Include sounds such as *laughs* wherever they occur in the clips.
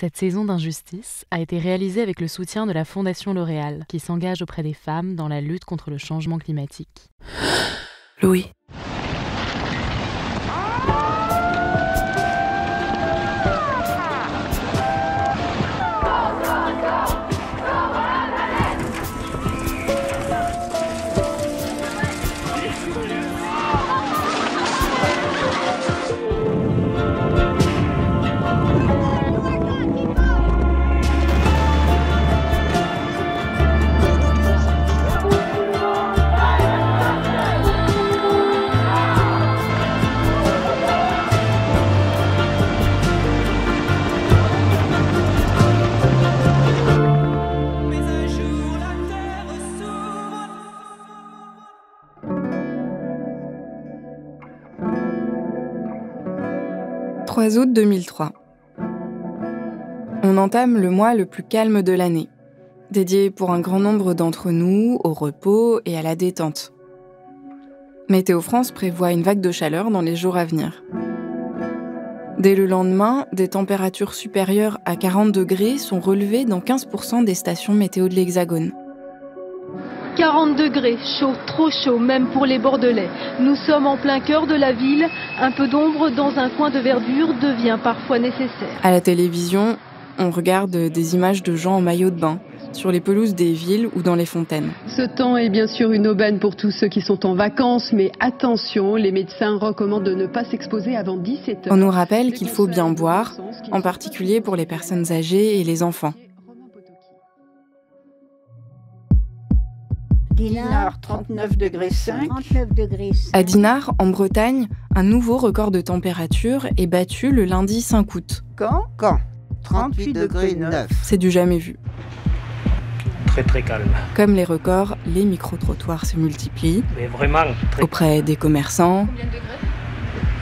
Cette saison d'injustice a été réalisée avec le soutien de la Fondation L'Oréal, qui s'engage auprès des femmes dans la lutte contre le changement climatique. Louis. 3 août 2003. On entame le mois le plus calme de l'année, dédié pour un grand nombre d'entre nous au repos et à la détente. Météo France prévoit une vague de chaleur dans les jours à venir. Dès le lendemain, des températures supérieures à 40 degrés sont relevées dans 15% des stations météo de l'Hexagone. 40 degrés, chaud, trop chaud, même pour les Bordelais. Nous sommes en plein cœur de la ville. Un peu d'ombre dans un coin de verdure devient parfois nécessaire. À la télévision, on regarde des images de gens en maillot de bain sur les pelouses des villes ou dans les fontaines. Ce temps est bien sûr une aubaine pour tous ceux qui sont en vacances, mais attention, les médecins recommandent de ne pas s'exposer avant 17 heures. On nous rappelle qu'il faut bien boire, en particulier pour les personnes âgées et les enfants. Dinard, 39 degrés 5. À Dinard, en Bretagne, un nouveau record de température est battu le lundi 5 août. Quand? Quand? 38 degrés 9. C'est du jamais vu. Très très calme. Comme les records, les micro-trottoirs se multiplient. Mais vraiment très Auprès des commerçants. Combien de degrés?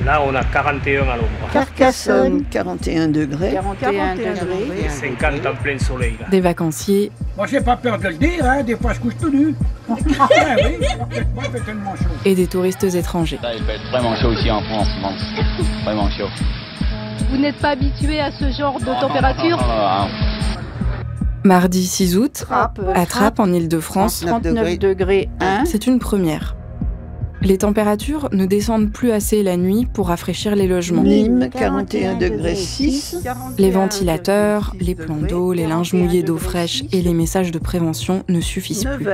Là, on a 41 à l'ombre. Carcassonne, 41 degrés. 41 degrés. Et 50 en plein soleil. Là. Des vacanciers Moi, j'ai pas peur de le dire, hein. des fois je couche tout nu. *laughs* ah oui, moi, il fait tellement chaud. et des touristes étrangers. Ça, il fait vraiment chaud ici en France, bon. vraiment chaud. Vous n'êtes pas habitué à ce genre de température Mardi 6 août, Trappe, à Trappes en Ile-de-France, 39 degrés 1. c'est une première. Les températures ne descendent plus assez la nuit pour rafraîchir les logements. Nîmes, 41 degrés 6. Les ventilateurs, les plans d'eau, les linges mouillés d'eau fraîche et les messages de prévention ne suffisent plus.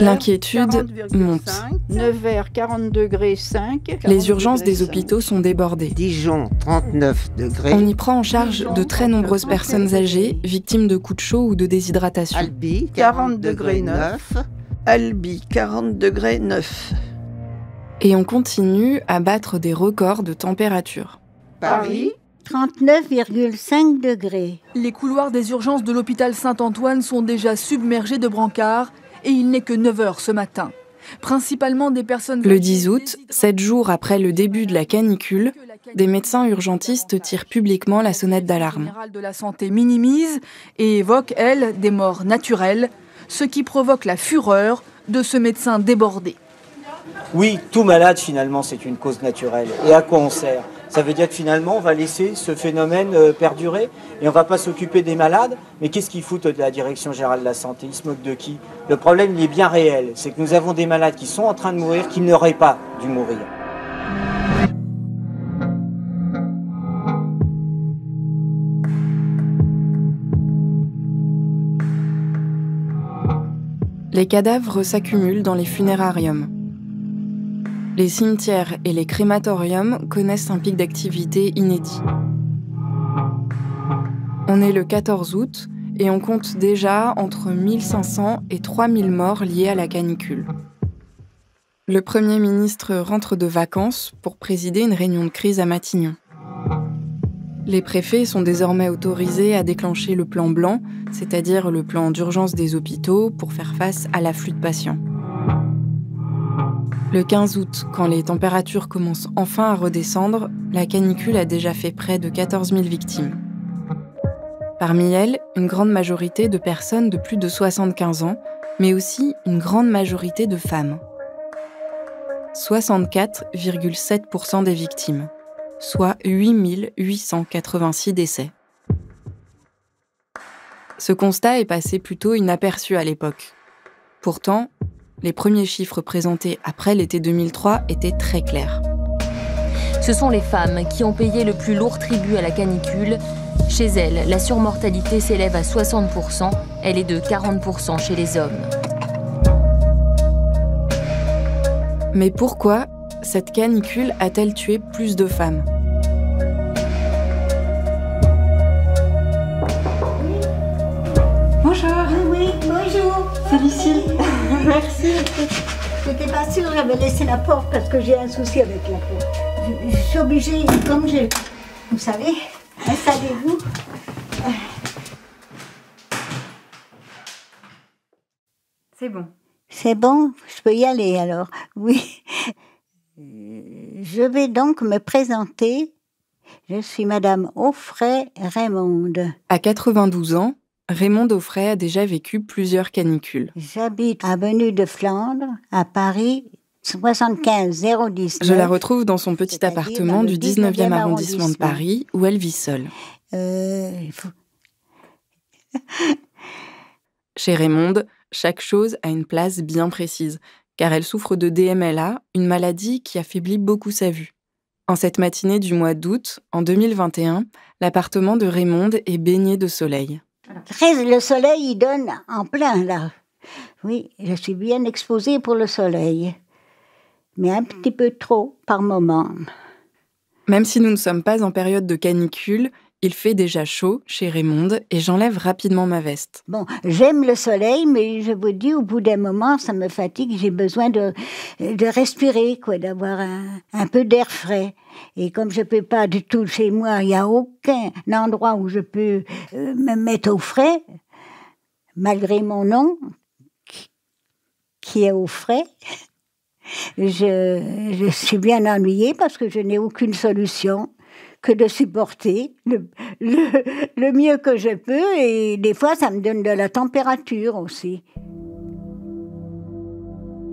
L'inquiétude 40,5. monte. Nevers, 40 degrés 5. Les urgences des hôpitaux sont débordées. Dijon, 39 degrés. On y prend en charge de très nombreuses personnes âgées, victimes de coups de chaud ou de déshydratation. Albi, 40 degrés 9. Albi, 40 degrés 9. Et on continue à battre des records de température. Paris, 39,5 degrés. Les couloirs des urgences de l'hôpital Saint-Antoine sont déjà submergés de brancards et il n'est que 9 heures ce matin. Principalement des personnes... Le 10 août, sept jours après le début de la canicule, des médecins urgentistes tirent publiquement la sonnette d'alarme. de la santé minimise et évoque, elle, des morts naturelles, ce qui provoque la fureur de ce médecin débordé. Oui, tout malade finalement c'est une cause naturelle. Et à quoi on sert? Ça veut dire que finalement on va laisser ce phénomène euh, perdurer et on va pas s'occuper des malades. Mais qu'est-ce qu'ils foutent de la Direction Générale de la Santé? Ils se moquent de qui? Le problème il est bien réel, c'est que nous avons des malades qui sont en train de mourir qui n'auraient pas dû mourir. Les cadavres s'accumulent dans les funérariums. Les cimetières et les crématoriums connaissent un pic d'activité inédit. On est le 14 août et on compte déjà entre 1500 et 3000 morts liés à la canicule. Le Premier ministre rentre de vacances pour présider une réunion de crise à Matignon. Les préfets sont désormais autorisés à déclencher le plan blanc, c'est-à-dire le plan d'urgence des hôpitaux pour faire face à l'afflux de patients. Le 15 août, quand les températures commencent enfin à redescendre, la canicule a déjà fait près de 14 000 victimes. Parmi elles, une grande majorité de personnes de plus de 75 ans, mais aussi une grande majorité de femmes. 64,7% des victimes, soit 8 886 décès. Ce constat est passé plutôt inaperçu à l'époque. Pourtant, les premiers chiffres présentés après l'été 2003 étaient très clairs. Ce sont les femmes qui ont payé le plus lourd tribut à la canicule. Chez elles, la surmortalité s'élève à 60%, elle est de 40% chez les hommes. Mais pourquoi cette canicule a-t-elle tué plus de femmes? C'est Lucille. *laughs* Merci. J'étais pas sûre, j'avais laissé la porte parce que j'ai un souci avec la porte. Je, je suis obligée, comme j'ai. Vous savez, installez-vous. C'est bon. C'est bon, je peux y aller alors. Oui. Je vais donc me présenter. Je suis Madame Offray Raymonde. À 92 ans, Raymond Offray a déjà vécu plusieurs canicules. J'habite avenue de Flandre, à Paris, 75 019. Je la retrouve dans son petit appartement du 19e arrondissement de Paris, où elle vit seule. Euh, faut... *laughs* Chez Raymonde, chaque chose a une place bien précise, car elle souffre de DMLA, une maladie qui affaiblit beaucoup sa vue. En cette matinée du mois d'août, en 2021, l'appartement de Raymonde est baigné de soleil. Le soleil, il donne en plein là. Oui, je suis bien exposée pour le soleil, mais un petit peu trop par moment. Même si nous ne sommes pas en période de canicule, il fait déjà chaud chez Raymonde et j'enlève rapidement ma veste. Bon, j'aime le soleil, mais je vous dis, au bout d'un moment, ça me fatigue. J'ai besoin de, respirer, quoi, d'avoir un, un peu d'air frais. Et comme je peux pas du tout chez moi, il n'y a aucun endroit où je peux euh, me mettre au frais, malgré mon nom, qui, est au frais. Je suis bien ennuyée parce que je n'ai aucune solution de supporter le, le, mieux que je peux et des fois ça me donne de la température aussi.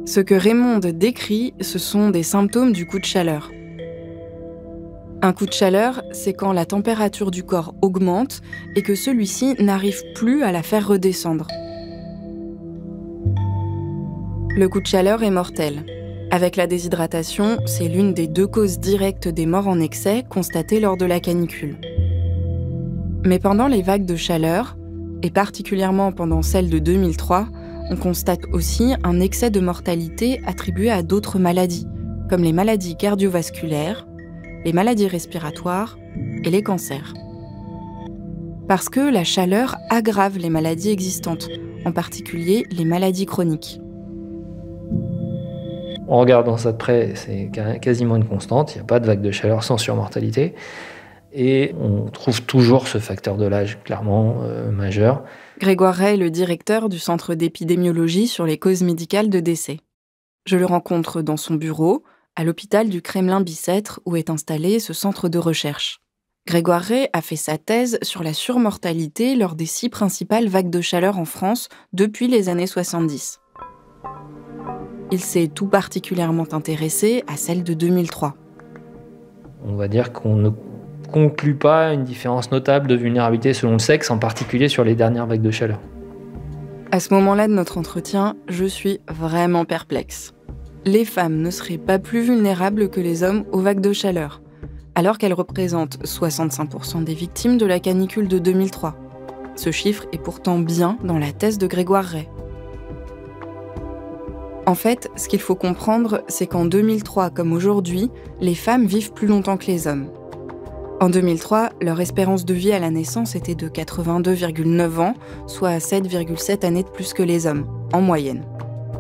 Ce que Raymonde décrit, ce sont des symptômes du coup de chaleur. Un coup de chaleur, c'est quand la température du corps augmente et que celui-ci n'arrive plus à la faire redescendre. Le coup de chaleur est mortel. Avec la déshydratation, c'est l'une des deux causes directes des morts en excès constatées lors de la canicule. Mais pendant les vagues de chaleur, et particulièrement pendant celle de 2003, on constate aussi un excès de mortalité attribué à d'autres maladies, comme les maladies cardiovasculaires, les maladies respiratoires et les cancers. Parce que la chaleur aggrave les maladies existantes, en particulier les maladies chroniques. En regardant ça de près, c'est quasiment une constante. Il n'y a pas de vague de chaleur sans surmortalité. Et on trouve toujours ce facteur de l'âge clairement euh, majeur. Grégoire Ray est le directeur du Centre d'épidémiologie sur les causes médicales de décès. Je le rencontre dans son bureau, à l'hôpital du Kremlin-Bicêtre, où est installé ce centre de recherche. Grégoire Ray a fait sa thèse sur la surmortalité lors des six principales vagues de chaleur en France depuis les années 70. Il s'est tout particulièrement intéressé à celle de 2003. On va dire qu'on ne conclut pas une différence notable de vulnérabilité selon le sexe, en particulier sur les dernières vagues de chaleur. À ce moment-là de notre entretien, je suis vraiment perplexe. Les femmes ne seraient pas plus vulnérables que les hommes aux vagues de chaleur, alors qu'elles représentent 65% des victimes de la canicule de 2003. Ce chiffre est pourtant bien dans la thèse de Grégoire Ray. En fait, ce qu'il faut comprendre, c'est qu'en 2003 comme aujourd'hui, les femmes vivent plus longtemps que les hommes. En 2003, leur espérance de vie à la naissance était de 82,9 ans, soit 7,7 années de plus que les hommes, en moyenne.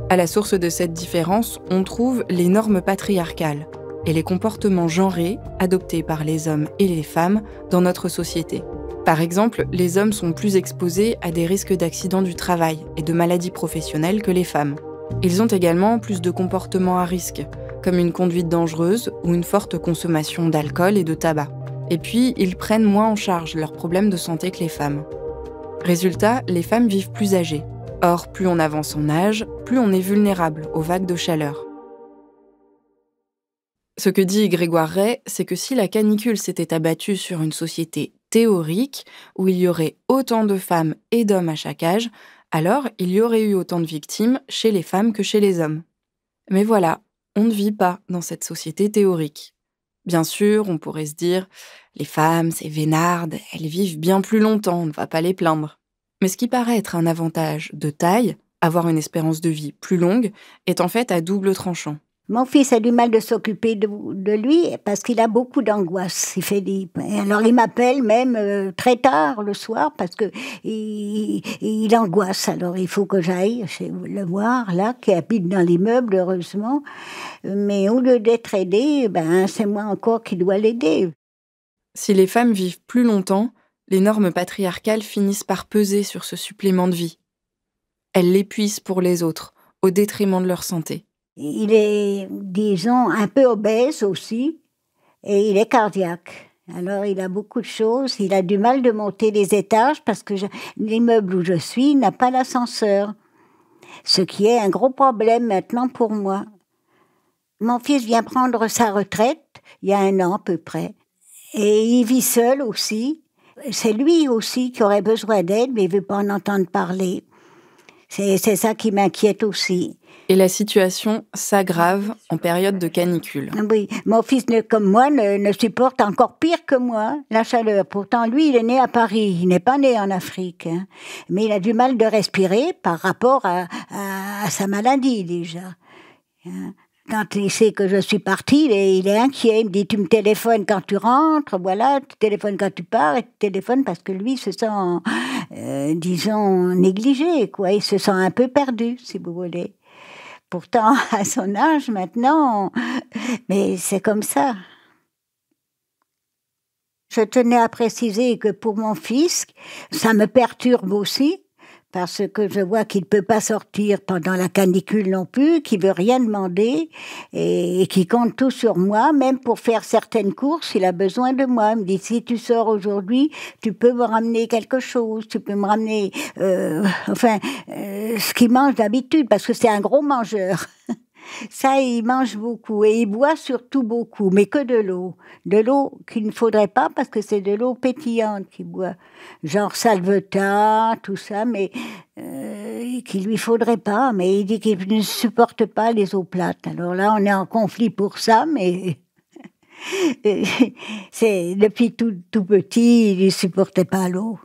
À la source de cette différence, on trouve les normes patriarcales et les comportements genrés adoptés par les hommes et les femmes dans notre société. Par exemple, les hommes sont plus exposés à des risques d'accidents du travail et de maladies professionnelles que les femmes. Ils ont également plus de comportements à risque, comme une conduite dangereuse ou une forte consommation d'alcool et de tabac. Et puis, ils prennent moins en charge leurs problèmes de santé que les femmes. Résultat, les femmes vivent plus âgées. Or, plus on avance en âge, plus on est vulnérable aux vagues de chaleur. Ce que dit Grégoire Ray, c'est que si la canicule s'était abattue sur une société théorique où il y aurait autant de femmes et d'hommes à chaque âge, alors il y aurait eu autant de victimes chez les femmes que chez les hommes. Mais voilà, on ne vit pas dans cette société théorique. Bien sûr, on pourrait se dire, les femmes, c'est vénardes, elles vivent bien plus longtemps, on ne va pas les plaindre. Mais ce qui paraît être un avantage de taille, avoir une espérance de vie plus longue, est en fait à double tranchant. Mon fils a du mal de s'occuper de, lui parce qu'il a beaucoup d'angoisse. Il fait des, alors il m'appelle même euh, très tard le soir parce que il, angoisse. Alors il faut que j'aille le voir là, qui habite dans l'immeuble heureusement. Mais au lieu d'être aidé, ben c'est moi encore qui dois l'aider. Si les femmes vivent plus longtemps, les normes patriarcales finissent par peser sur ce supplément de vie. Elles l'épuisent pour les autres, au détriment de leur santé. Il est, disons, un peu obèse aussi, et il est cardiaque. Alors il a beaucoup de choses. Il a du mal de monter les étages parce que l'immeuble où je suis n'a pas l'ascenseur. Ce qui est un gros problème maintenant pour moi. Mon fils vient prendre sa retraite il y a un an à peu près. Et il vit seul aussi. C'est lui aussi qui aurait besoin d'aide, mais il veut pas en entendre parler. C'est ça qui m'inquiète aussi. Et la situation s'aggrave en période de canicule. Oui, mon fils, comme moi, ne, supporte encore pire que moi la chaleur. Pourtant, lui, il est né à Paris, il n'est pas né en Afrique. Hein. Mais il a du mal de respirer par rapport à, à sa maladie déjà. Hein. Quand il sait que je suis partie, il est, inquiet. Il me dit Tu me téléphones quand tu rentres, voilà, tu téléphones quand tu pars, et tu téléphones parce que lui se sent, euh, disons, négligé, quoi. Il se sent un peu perdu, si vous voulez. Pourtant, à son âge maintenant, mais c'est comme ça. Je tenais à préciser que pour mon fils, ça me perturbe aussi, parce que je vois qu'il ne peut pas sortir pendant la canicule non plus, qu'il veut rien demander et, qu'il compte tout sur moi, même pour faire certaines courses, il a besoin de moi. Il me dit si tu sors aujourd'hui, tu peux me ramener quelque chose, tu peux me ramener, euh, enfin, euh, ce qu'il mange d'habitude, parce que c'est un gros mangeur. *laughs* Ça, il mange beaucoup et il boit surtout beaucoup, mais que de l'eau. De l'eau qu'il ne faudrait pas parce que c'est de l'eau pétillante qu'il boit. Genre salvetin, tout ça, mais euh, qu'il lui faudrait pas. Mais il dit qu'il ne supporte pas les eaux plates. Alors là, on est en conflit pour ça, mais *laughs* c'est depuis tout, tout petit, il ne supportait pas l'eau.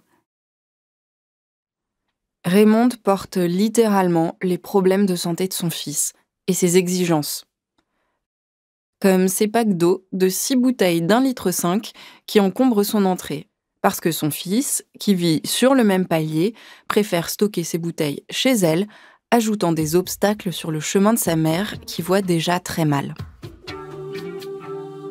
Raymond porte littéralement les problèmes de santé de son fils et ses exigences. Comme ces packs d'eau de 6 bouteilles d'un litre 5 qui encombrent son entrée, parce que son fils, qui vit sur le même palier, préfère stocker ses bouteilles chez elle, ajoutant des obstacles sur le chemin de sa mère qui voit déjà très mal.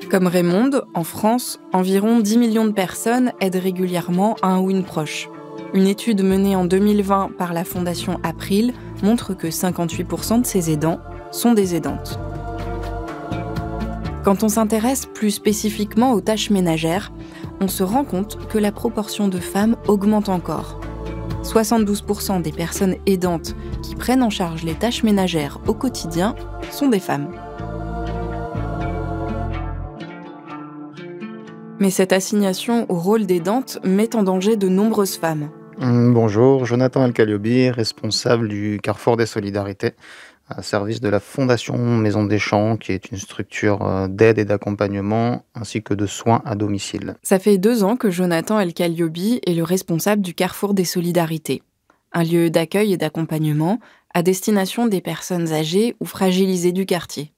Comme Raymond, en France, environ 10 millions de personnes aident régulièrement un ou une proche. Une étude menée en 2020 par la Fondation April montre que 58% de ces aidants sont des aidantes. Quand on s'intéresse plus spécifiquement aux tâches ménagères, on se rend compte que la proportion de femmes augmente encore. 72% des personnes aidantes qui prennent en charge les tâches ménagères au quotidien sont des femmes. Mais cette assignation au rôle d'aidante met en danger de nombreuses femmes. Bonjour, Jonathan Alcaliobi, responsable du Carrefour des Solidarités à service de la Fondation Maison des Champs, qui est une structure euh, d'aide et d'accompagnement, ainsi que de soins à domicile. Ça fait deux ans que Jonathan El Kaliobi est le responsable du Carrefour des Solidarités, un lieu d'accueil et d'accompagnement à destination des personnes âgées ou fragilisées du quartier.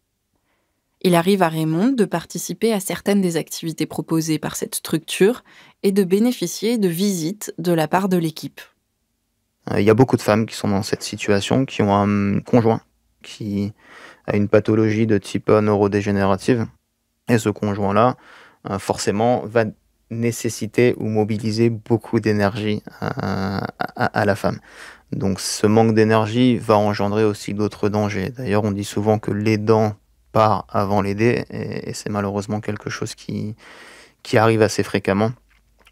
Il arrive à Raymond de participer à certaines des activités proposées par cette structure et de bénéficier de visites de la part de l'équipe. Euh, il y a beaucoup de femmes qui sont dans cette situation, qui ont un conjoint qui a une pathologie de type neurodégénérative. Et ce conjoint-là, euh, forcément, va nécessiter ou mobiliser beaucoup d'énergie à, la femme. Donc ce manque d'énergie va engendrer aussi d'autres dangers. D'ailleurs, on dit souvent que l'aidant part avant l'aider, et, c'est malheureusement quelque chose qui arrive assez fréquemment.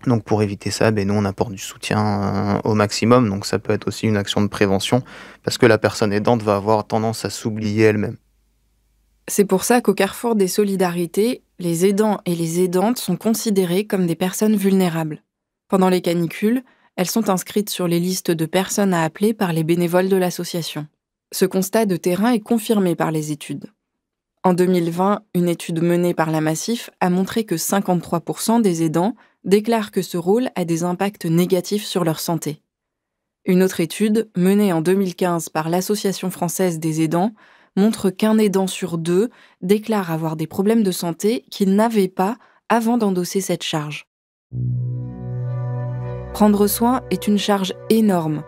Donc pour éviter ça, ben nous on apporte du soutien euh, au maximum. Donc ça peut être aussi une action de prévention parce que la personne aidante va avoir tendance à s'oublier elle-même. C'est pour ça qu'au carrefour des solidarités, les aidants et les aidantes sont considérés comme des personnes vulnérables. Pendant les canicules, elles sont inscrites sur les listes de personnes à appeler par les bénévoles de l'association. Ce constat de terrain est confirmé par les études. En 2020, une étude menée par la Massif a montré que 53% des aidants déclarent que ce rôle a des impacts négatifs sur leur santé. Une autre étude, menée en 2015 par l'Association française des aidants, montre qu'un aidant sur deux déclare avoir des problèmes de santé qu'il n'avait pas avant d'endosser cette charge. Prendre soin est une charge énorme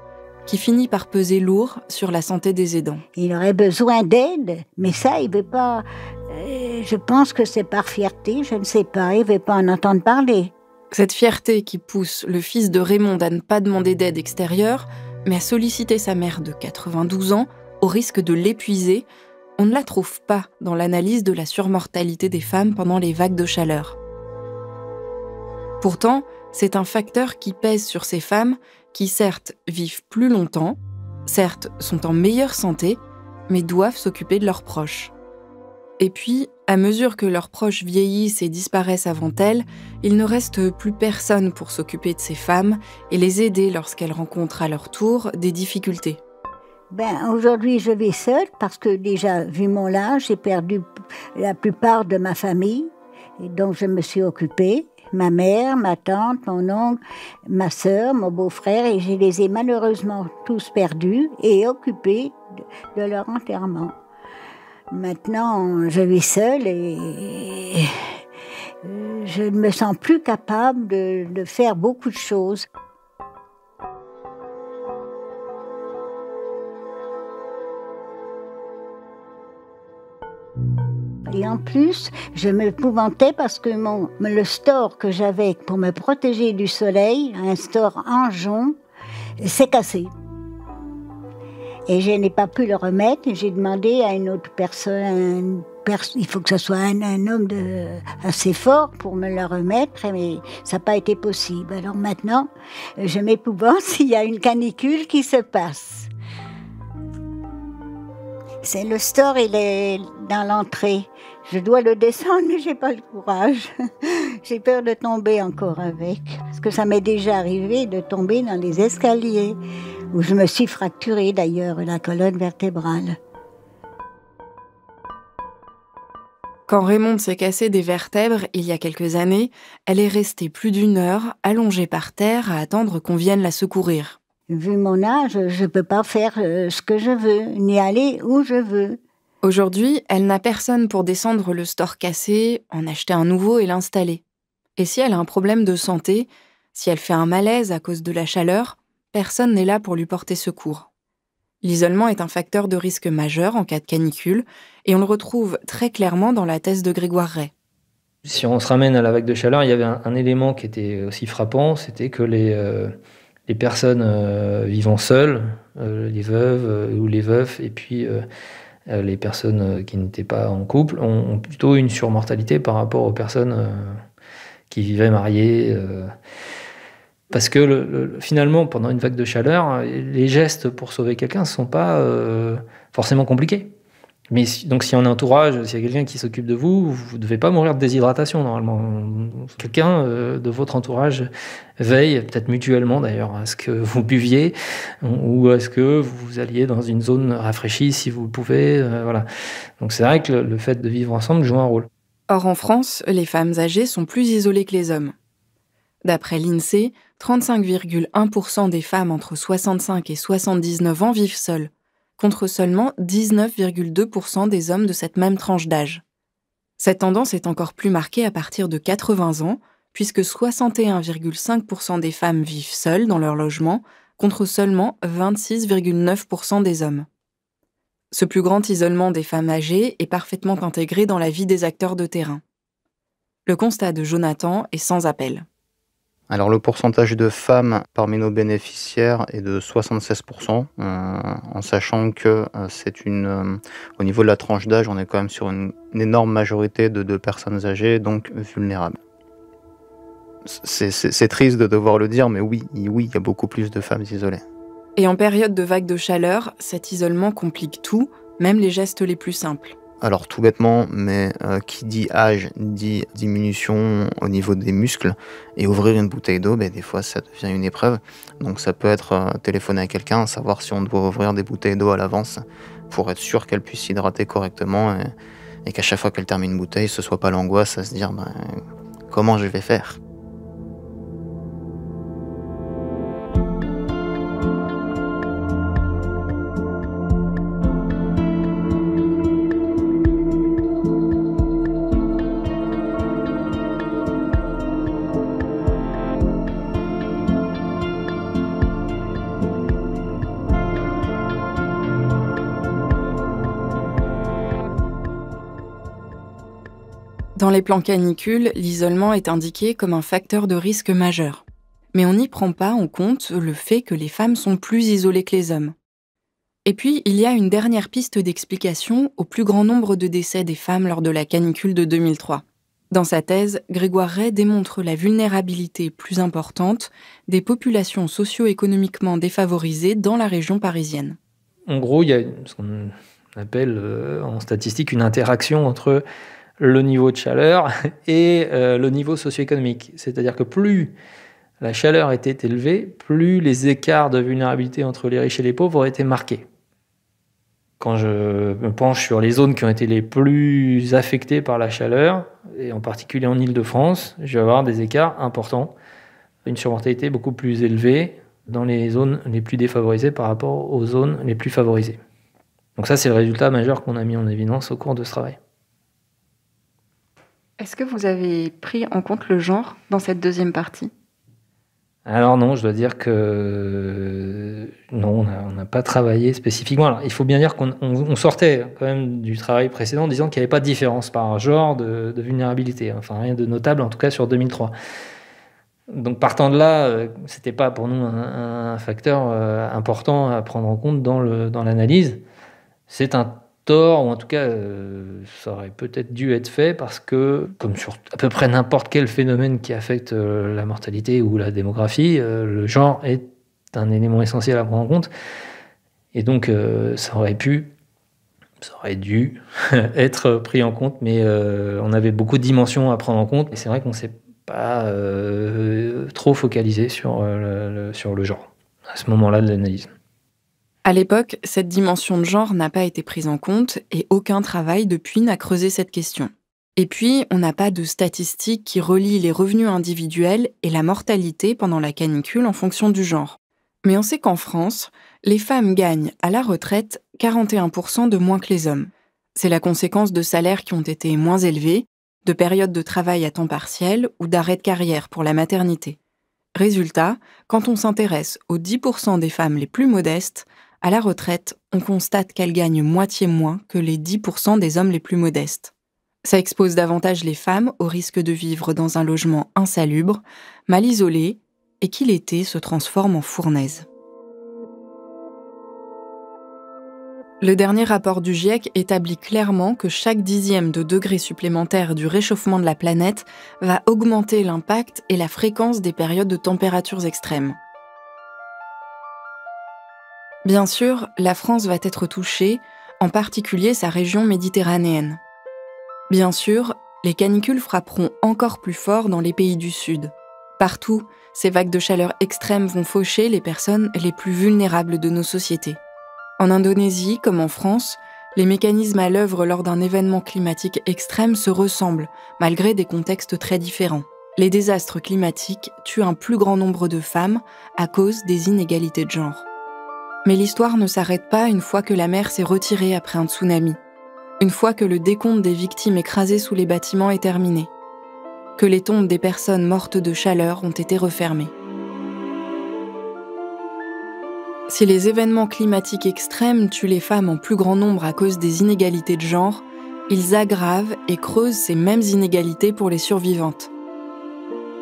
qui finit par peser lourd sur la santé des aidants. Il aurait besoin d'aide, mais ça, il ne veut pas. Euh, je pense que c'est par fierté, je ne sais pas, il ne veut pas en entendre parler. Cette fierté qui pousse le fils de Raymond à ne pas demander d'aide extérieure, mais à solliciter sa mère de 92 ans au risque de l'épuiser, on ne la trouve pas dans l'analyse de la surmortalité des femmes pendant les vagues de chaleur. Pourtant, c'est un facteur qui pèse sur ces femmes qui certes vivent plus longtemps, certes sont en meilleure santé, mais doivent s'occuper de leurs proches. Et puis, à mesure que leurs proches vieillissent et disparaissent avant elles, il ne reste plus personne pour s'occuper de ces femmes et les aider lorsqu'elles rencontrent à leur tour des difficultés. Ben, aujourd'hui, je vis seule parce que déjà, vu mon âge, j'ai perdu la plupart de ma famille et donc je me suis occupée ma mère, ma tante, mon oncle, ma sœur, mon beau-frère, et je les ai malheureusement tous perdus et occupés de, leur enterrement. Maintenant, je vis seule et je ne me sens plus capable de faire beaucoup de choses. Et en plus, je m'épouvantais parce que le store que j'avais pour me protéger du soleil, un store en jonc, s'est cassé. Et je n'ai pas pu le remettre. J'ai demandé à une autre personne, il faut que ce soit un, homme assez fort pour me le remettre, mais ça n'a pas été possible. Alors maintenant, je m'épouvante *laughs* s'il y a une canicule qui se passe. C'est le store, il est dans l'entrée. Je dois le descendre, mais j'ai pas le courage. *laughs* j'ai peur de tomber encore avec. Parce que ça m'est déjà arrivé de tomber dans les escaliers, où je me suis fracturé d'ailleurs la colonne vertébrale. Quand Raymond s'est cassé des vertèbres il y a quelques années, elle est restée plus d'une heure allongée par terre à attendre qu'on vienne la secourir. Vu mon âge, je ne peux pas faire euh, ce que je veux, ni aller où je veux. Aujourd'hui, elle n'a personne pour descendre le store cassé, en acheter un nouveau et l'installer. Et si elle a un problème de santé, si elle fait un malaise à cause de la chaleur, personne n'est là pour lui porter secours. L'isolement est un facteur de risque majeur en cas de canicule, et on le retrouve très clairement dans la thèse de Grégoire Ray. Si on se ramène à la vague de chaleur, il y avait un, élément qui était aussi frappant, c'était que les, euh, personnes euh, vivant seules, euh, les veuves ou les veufs, et puis les personnes qui n'étaient pas en couple ont, plutôt une surmortalité par rapport aux personnes qui vivaient mariées. Parce que finalement, pendant une vague de chaleur, les gestes pour sauver quelqu'un ne sont pas forcément compliqués. Mais donc, si en entourage, s'il y a quelqu'un qui s'occupe de vous, vous ne devez pas mourir de déshydratation normalement. Quelqu'un euh, de votre entourage veille, peut-être mutuellement d'ailleurs, à ce que *laughs* vous buviez ou à ce que vous alliez dans une zone rafraîchie si vous le pouvez. Euh, voilà. Donc, c'est vrai que le fait de vivre ensemble joue un rôle. Or, en France, les femmes âgées sont plus isolées que les hommes. D'après l'INSEE, 35,1% des femmes entre 65 et 79 ans vivent seules contre seulement 19,2% des hommes de cette même tranche d'âge. Cette tendance est encore plus marquée à partir de 80 ans, puisque 61,5% des femmes vivent seules dans leur logement, contre seulement 26,9% des hommes. Ce plus grand isolement des femmes âgées est parfaitement intégré dans la vie des acteurs de terrain. Le constat de Jonathan est sans appel. Alors le pourcentage de femmes parmi nos bénéficiaires est de 76%, euh, en sachant que euh, c'est une, euh, au niveau de la tranche d'âge, on est quand même sur une, énorme majorité de, personnes âgées, donc vulnérables. C'est triste de devoir le dire, mais oui, oui, il y a beaucoup plus de femmes isolées. Et en période de vague de chaleur, cet isolement complique tout, même les gestes les plus simples. Alors tout bêtement, mais euh, qui dit âge dit diminution au niveau des muscles. Et ouvrir une bouteille d'eau, ben, des fois ça devient une épreuve. Donc ça peut être euh, téléphoner à quelqu'un, savoir si on doit ouvrir des bouteilles d'eau à l'avance pour être sûr qu'elle puisse s'hydrater correctement et, qu'à chaque fois qu'elle termine une bouteille, ce soit pas l'angoisse à se dire ben, comment je vais faire? Dans les plans canicules, l'isolement est indiqué comme un facteur de risque majeur. Mais on n'y prend pas en compte le fait que les femmes sont plus isolées que les hommes. Et puis, il y a une dernière piste d'explication au plus grand nombre de décès des femmes lors de la canicule de 2003. Dans sa thèse, Grégoire Ray démontre la vulnérabilité plus importante des populations socio-économiquement défavorisées dans la région parisienne. En gros, il y a ce qu'on appelle euh, en statistique une interaction entre le niveau de chaleur *laughs* et euh, le niveau socio-économique. C'est-à-dire que plus la chaleur était élevée, plus les écarts de vulnérabilité entre les riches et les pauvres ont été marqués. Quand je me penche sur les zones qui ont été les plus affectées par la chaleur, et en particulier en Ile-de-France, je vais avoir des écarts importants, une surmortalité beaucoup plus élevée dans les zones les plus défavorisées par rapport aux zones les plus favorisées. Donc ça, c'est le résultat majeur qu'on a mis en évidence au cours de ce travail. Est-ce que vous avez pris en compte le genre dans cette deuxième partie? Alors non, je dois dire que non, on n'a pas travaillé spécifiquement. Il faut bien dire qu'on sortait quand même du travail précédent en disant qu'il n'y avait pas de différence par genre de, vulnérabilité. Enfin, rien de notable en tout cas sur 2003. Donc partant de là, euh, c'était pas pour nous un, facteur euh, important à prendre en compte dans l'analyse. C'est un ou en tout cas, euh, ça aurait peut-être dû être fait parce que, comme sur à peu près n'importe quel phénomène qui affecte euh, la mortalité ou la démographie, euh, le genre est un élément essentiel à prendre en compte. Et donc, ça aurait pu, ça aurait dû *laughs* être pris en compte, mais on avait beaucoup de dimensions à prendre en compte. Et c'est vrai qu'on ne s'est pas trop focalisé sur sur le genre à ce moment-là de l'analyse. À l'époque, cette dimension de genre n'a pas été prise en compte et aucun travail depuis n'a creusé cette question. Et puis, on n'a pas de statistiques qui relient les revenus individuels et la mortalité pendant la canicule en fonction du genre. Mais on sait qu'en France, les femmes gagnent à la retraite 41% de moins que les hommes. C'est la conséquence de salaires qui ont été moins élevés, de périodes de travail à temps partiel ou d'arrêt de carrière pour la maternité. Résultat, quand on s'intéresse aux 10% des femmes les plus modestes, à la retraite, on constate qu'elle gagne moitié moins que les 10% des hommes les plus modestes. Ça expose davantage les femmes au risque de vivre dans un logement insalubre, mal isolé, et qui l'été se transforme en fournaise. Le dernier rapport du GIEC établit clairement que chaque dixième de degré supplémentaire du réchauffement de la planète va augmenter l'impact et la fréquence des périodes de températures extrêmes. Bien sûr, la France va être touchée, en particulier sa région méditerranéenne. Bien sûr, les canicules frapperont encore plus fort dans les pays du Sud. Partout, ces vagues de chaleur extrêmes vont faucher les personnes les plus vulnérables de nos sociétés. En Indonésie, comme en France, les mécanismes à l'œuvre lors d'un événement climatique extrême se ressemblent, malgré des contextes très différents. Les désastres climatiques tuent un plus grand nombre de femmes à cause des inégalités de genre. Mais l'histoire ne s'arrête pas une fois que la mer s'est retirée après un tsunami, une fois que le décompte des victimes écrasées sous les bâtiments est terminé, que les tombes des personnes mortes de chaleur ont été refermées. Si les événements climatiques extrêmes tuent les femmes en plus grand nombre à cause des inégalités de genre, ils aggravent et creusent ces mêmes inégalités pour les survivantes.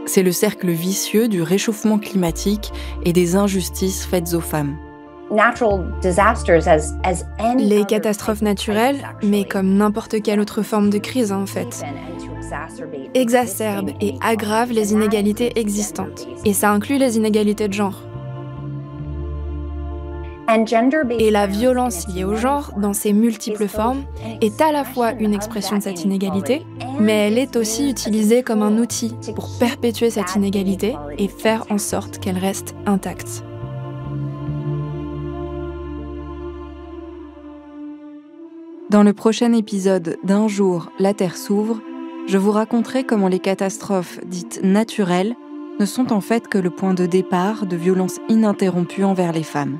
C'est le cercle vicieux du réchauffement climatique et des injustices faites aux femmes. Les catastrophes naturelles, mais comme n'importe quelle autre forme de crise en fait, exacerbent et aggravent les inégalités existantes. Et ça inclut les inégalités de genre. Et la violence liée au genre, dans ses multiples formes, est à la fois une expression de cette inégalité, mais elle est aussi utilisée comme un outil pour perpétuer cette inégalité et faire en sorte qu'elle reste intacte. Dans le prochain épisode d'Un jour, la Terre s'ouvre, je vous raconterai comment les catastrophes dites naturelles ne sont en fait que le point de départ de violences ininterrompues envers les femmes.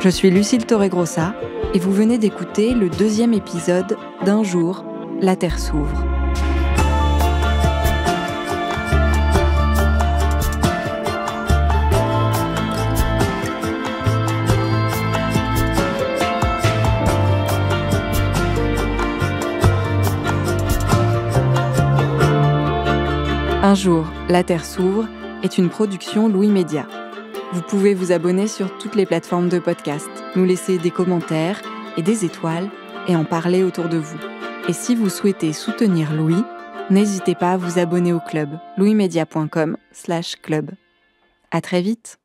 Je suis Lucille Torregrossa et vous venez d'écouter le deuxième épisode d'Un jour, la Terre s'ouvre. Un jour, La Terre s'ouvre est une production Louis Média. Vous pouvez vous abonner sur toutes les plateformes de podcast, nous laisser des commentaires et des étoiles et en parler autour de vous. Et si vous souhaitez soutenir Louis, n'hésitez pas à vous abonner au club louismedia.com/club. À très vite.